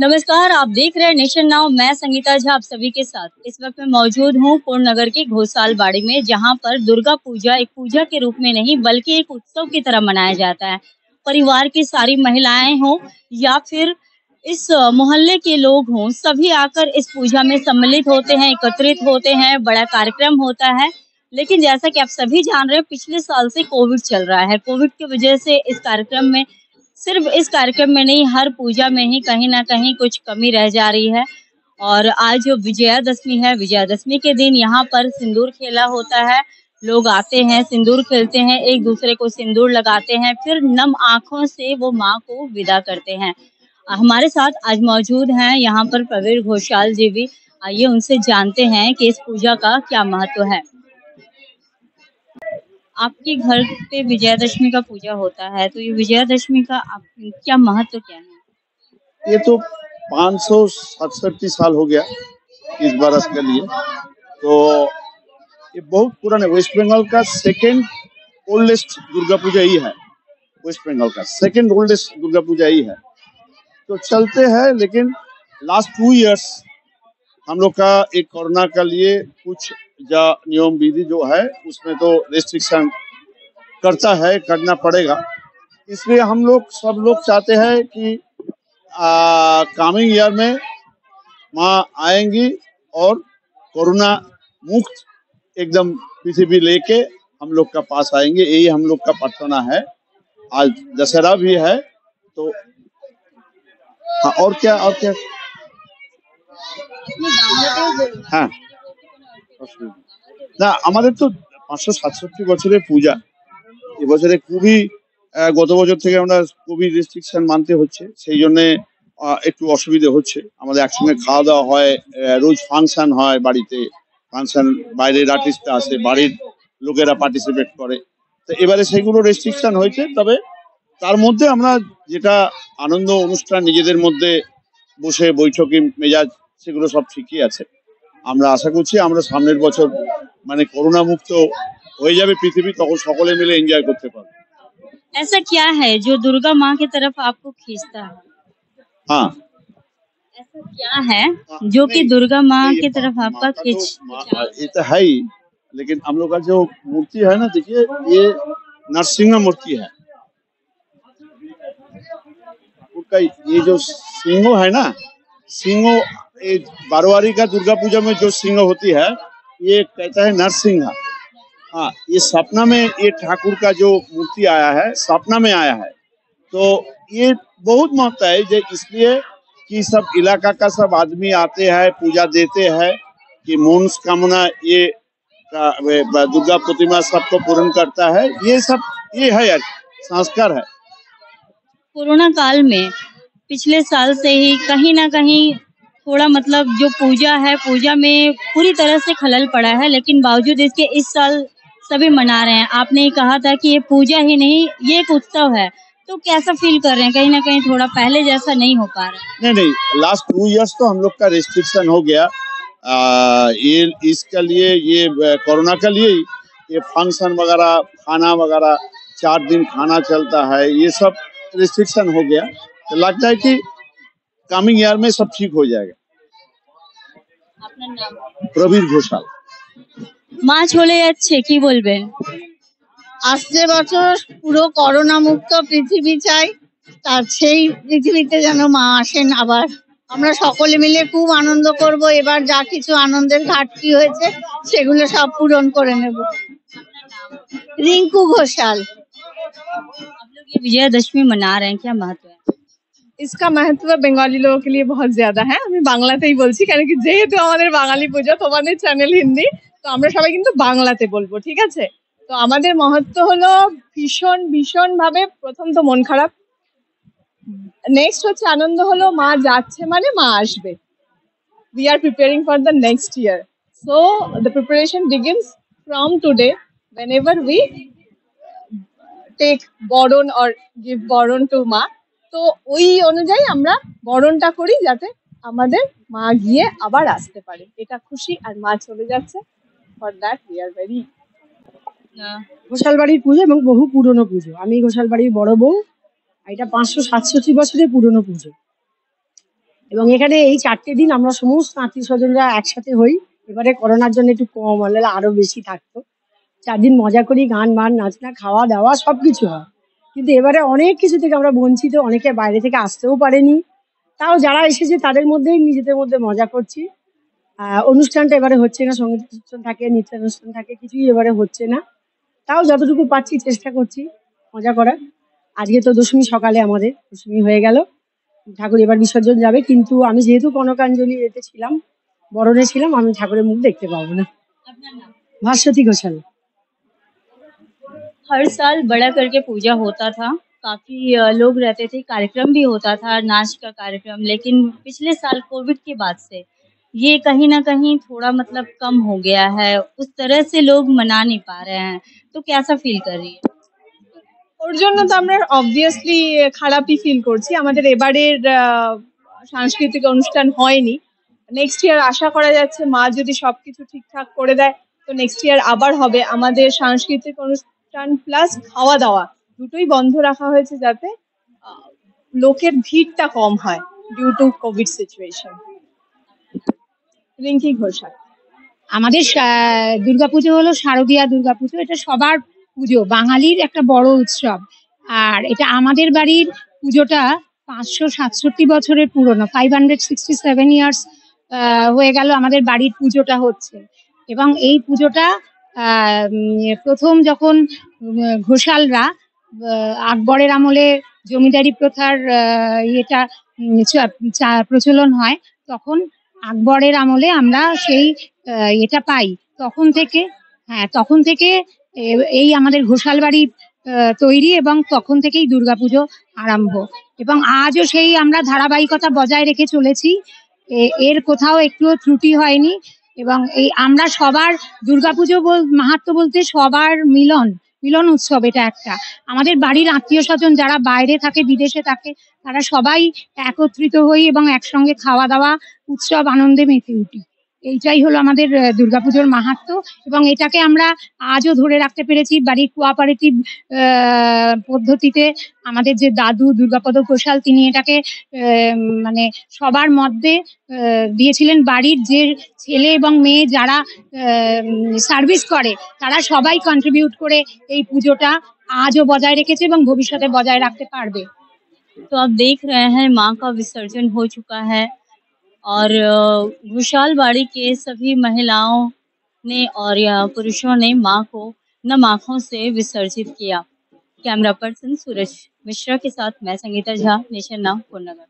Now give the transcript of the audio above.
नमस्कार, आप देख रहे हैं नेशन नाउ। मैं संगीता झा, आप सभी के साथ। इस वक्त मैं मौजूद हूँ पूर्ण नगर के घोसाल बाड़ी में, जहाँ पर दुर्गा पूजा एक पूजा के रूप में नहीं, बल्कि एक उत्सव की तरह मनाया जाता है। परिवार की सारी महिलाएँ हों या फिर इस मोहल्ले के लोग हों, सभी आकर इस पूजा में सम्मिलित होते हैं, एकत्रित होते हैं, बड़ा कार्यक्रम होता है। लेकिन जैसा कि आप सभी जान रहे हैं, पिछले साल से कोविड चल रहा है। कोविड की वजह से इस कार्यक्रम में सिर्फ़ इस कार्यक्रम में नहीं, हर पूजा में ही कहीं ना कहीं कुछ कमी रह जा रही है। और आज जो विजयादशमी है, विजयादशमी के दिन यहाँ पर सिंदूर खेला होता है। लोग आते हैं, सिंदूर खेलते हैं, एक दूसरे को सिंदूर लगाते हैं, फिर नम आँखों से वो माँ को विदा करते हैं। हमारे साथ आज मौजूद हैं यहाँ पर प्रवीर घोषाल जी भी। आइए उनसे जानते हैं कि इस पूजा का क्या महत्व है। आपके घर पे विजयादशमी का पूजा होता है तो ये विजयादशमी का आप, क्या महत्व क्या है? ये तो पाँच सौ साल हो गया इस बरस के लिए। तो ये बहुत पुराना वेस्ट बंगाल का सेकेंड ओल्डेस्ट दुर्गा पूजा ही है। वेस्ट बंगाल का सेकेंड ओल्डेस्ट दुर्गा पूजा ही है। तो चलते हैं लेकिन लास्ट टू इयर्स हम लोग का एक कोरोना के लिए कुछ नियम विधि जो है, उसमें तो रेस्ट्रिक्शन करता है, करना पड़ेगा। इसलिए हम लोग, सब लोग चाहते हैं कि कमिंग ईयर में माँ आएँगी और कोरोना मुक्त एकदम पृथ्वी लेके हम लोग का पास आएँगे। यही हम लोग का प्रार्थना है। आज दशहरा भी है तो हाँ और क्या और क्या? হ্যাঁ। না, আমাদের তো পাঁচশো সাতষট্টি বছরের পূজা। এবছরে খুবই গত বছর থেকে আমরা খুবই রেস্ট্রিকশন মানতে হচ্ছে। সেই জন্য একটু অসুবিধে হচ্ছে। আমাদের একসঙ্গে খাওয়া দাওয়া হয় রোজ ফাংশন হয় বাড়িতে। ফাংশন বাইরের আর্টিস্ট আসে, বাড়ির লোকেরা পার্টিসিপেট করে। তো এবারে সেগুলো রেস্ট্রিকশন হয়েছে, তবে তার মধ্যে আমরা যেটা আনন্দ অনুষ্ঠান নিজেদের মধ্যে বসে বৈঠকি মেজাজ সেগুলো সব ঠিকই আছে আমরা আশা করছি আমরা সামনের বছর মানে করোনা মুক্ত হয়ে যাবে পৃথিবী তখন সকলে মিলে এনজয় করতে পারবো ऐसा क्या है जो दुर्गा माँ की तरफ आपको खींचता है हाँ ऐसा क्या है जो कि दुर्गा माँ की तरफ आपका माता तो- खींच मा- ये तो है ही लेकिन हम लोग का जो मूर्ति है ना देखिए ये नरसिंह मूर्ति है उसका ये जो सिंह है ना सिंह ये बारवारी का दुर्गा पूजा में जो सिंह होती है, ये कहता है नरसिंह। हाँ ये सपना में ये ठाकुर का जो मूर्ति आया है, सपना में आया है। तो ये बहुत महत्व है जे इसलिए कि सब इलाका का सब आदमी आते हैं, पूजा देते हैं, कि मनोकामना ये दुर्गा प्रतिमा सबको पूर्ण करता है। ये सब, ये है, यार, संस्कार है। कोरोना काल में पिछले साल से ही कहीं ना कहीं थोड़ा मतलब जो पूजा है पूजा में पूरी तरह से खलल पड़ा है लेकिन बावजूद इसके इस साल सभी मना रहे हैं। आपने कहा था कि ये पूजा ही नहीं ये एक उत्सव है। तो कैसा फील कर रहे हैं? कहीं ना कहीं थोड़ा पहले जैसा नहीं हो पा रहा। नहीं नहीं लास्ट टू इयर्स तो हम लोग का रेस्ट्रिक्शन हो गया। आ, ये इसके लिए ये कोरोना के लिए ये फ़ंक्शन वगैरह खाना वगैरह चार दिन खाना चलता है ये सब रिस्ट्रिक्शन हो गया। तो लगता है कि कमिंग ईयर में सब ठीक हो जाएगा। আপনার নাম প্রবীর ঘোষাল মা চলে যাচ্ছে কি বলবেন আসছে বছর পুরো করোনা মুক্ত পৃথিবী চাই তার সেই পৃথিবীতে যেন মা আসেন আবার আমরা সকলে মিলে খুব আনন্দ করব এবার যা কিছু আনন্দের ঘাটতি হয়েছে সেগুলো সব পূরণ করে নেব রিঙ্কু ঘোষাল आप लोग ये विजयादशमी मना रहे हैं क्या महत्व है इसका महत्व বেঙ্গলি লোকের लिए बहुत ज्यादा है আমি বাংলাতেই বলছি কারণ কি যেহেতু আমাদের বাঙালি পুজো তোমাদের চ্যানেল হিন্দি তো আমরা সবাই কিন্তু বাংলাতে বলবো ঠিক আছে তো আমাদের মহত্ব হলো ভীষণ ভীষণ ভাবে প্রথম তো মন খারাপ নেক্সট হচ্ছে আনন্দ হলো মা যাচ্ছে মানে মা আসবে we are preparing for the next year so the preparation begins from today whenever we take বরণ or give বরণ to মা তো ওই অনুযায়ী আমরা বরণটা করি যাতে আমাদের মা গিয়ে আবার আসতে পারে। এটা খুশি আর মা চলে যাচ্ছে for that we are very ঘোষালবাড়ির পুজো এবং বহু পুরনো পুজো। আমি ঘোষালবাড়ির বড় বউ এটা পাঁচশো সাতষট্টি বছরের পুরনো পুজো। এবং এখানে এই চারটে দিন আমরা সমস্ত আত্মীয় স্বজনরা একসাথে হই। এবারে করোনার জন্য একটু কম হলে আরও বেশি থাকতো। চার দিন মজা করি, গান বান নাচনা খাওয়া দাওয়া সবকিছু হয়। কিন্তু এবারে অনেক কিছু থেকে আমরা বঞ্চিত অনেকে বাইরে থেকে আসতেও পারেনি। তাও যারা এসেছে তাদের মধ্যেই নিজেদের মধ্যে মজা করছি। অনুষ্ঠানটা এবারে হচ্ছে না সংগীত অনুষ্ঠান থাকে নৃত্যানুষ্ঠান থাকে কিছুই এবারে হচ্ছে না। তাও যতটুকু পাচ্ছি চেষ্টা করছি মজা করার। আজকে তো দশমী সকালে আমাদের দশমী হয়ে গেল। ঠাকুর এবার বিসর্জন যাবে কিন্তু আমি যেহেতু কনকাঞ্জলি এতে ছিলাম বরণে ছিলাম আমি ঠাকুরের মুখ দেখতে পাবো না। ভাস্বতী ঘোষাল। हर साल बड़ा करके पूजा होता था काफी अ, लोग रहते थे कार्यक्रम भी होता था नाच का कार्यक्रम लेकिन पिछले साल कोविड के बाद से ये कहीं ना कहीं थोड़ा मतलब कम हो गया है उस तरह से लोग मना नहीं पा रहे हैं तो कैसा फील कर रही है ওর জন্য তো আমরা অবভিয়াসলি খারাপই ফিল করছি আমাদের এবারের আহ, সাংস্কৃতিক অনুষ্ঠান হয়নি নেক্সট ইয়ার আশা করা যাচ্ছে মা যদি সবকিছু ঠিকঠাক করে দেয় তো নেক্সট ইয়ার আবার হবে আমাদের সাংস্কৃতিক অনুষ্ঠান প্লাস খাওয়া দাওয়া দুটোই বন্ধ রাখা হয়েছে যাতে লোকের ভিড়টা কম হয় due to covid situation Rinki Ghoshal আমাদের দুর্গাপুজো হলো শারদীয়া দুর্গাপুজো, এটা সবার পুজো, বাঙালির একটা বড় উৎসব। আর এটা আমাদের বাড়ির পুজোটা পাঁচশো সাতষট্টি বছরের পুরনো five hundred sixty seven years হয়ে গেল আমাদের বাড়ির পুজোটা হচ্ছে। এবং এই পুজোটা প্রথম যখন ঘোষালরা আকবরের আমলে জমিদারি প্রথার ইয়েটা প্রচলন হয়, তখন আকবরের আমলে আমরা সেই এটা পাই। তখন থেকে হ্যাঁ তখন থেকে এই আমাদের ঘোষাল বাড়ি তৈরি এবং তখন থেকেই দুর্গাপুজো আরম্ভ। এবং আজও সেই আমরা ধারাবাহিকতা বজায় রেখে চলেছি। এর কোথাও একটুও ত্রুটি হয়নি। এবং এই আমরা সবার দুর্গাপুজো বল মাহাত্ম বলতে সবার মিলন মিলন উৎসব এটা একটা। আমাদের বাড়ির আত্মীয় স্বজন যারা বাইরে থাকে, বিদেশে থাকে, তারা সবাই একত্রিত হই এবং একসঙ্গে খাওয়া দাওয়া, উৎসব, আনন্দে মেতে উঠি। এইটাই হলো আমাদের দুর্গাপুজোর মাহাত্ম এবং এটাকে আমরা আজও ধরে রাখতে পেরেছি বাড়ির কোঅপারেটিভ পদ্ধতিতে। আমাদের যে দাদু দুর্গাপদ ঘোষাল, তিনি এটাকে মানে সবার মধ্যে দিয়েছিলেন। বাড়ির যে ছেলে এবং মেয়ে যারা সার্ভিস করে, তারা সবাই কন্ট্রিবিউট করে এই পুজোটা আজও বজায় রেখেছে এবং ভবিষ্যতে বজায় রাখতে পারবে। তো আপ দেখ রহে হ্যাঁ মা কা বিসর্জন হো চুকা হ্যাঁ और विशाल घुशाल बाड़ी के सभी महिलाओं ने और या पुरुषों ने माँ को नम आँखों से विसर्जित किया। कैमरा पर्सन सूरज मिश्रा के साथ मैं संगीता झा, नेशन नाउ पूर्णनगर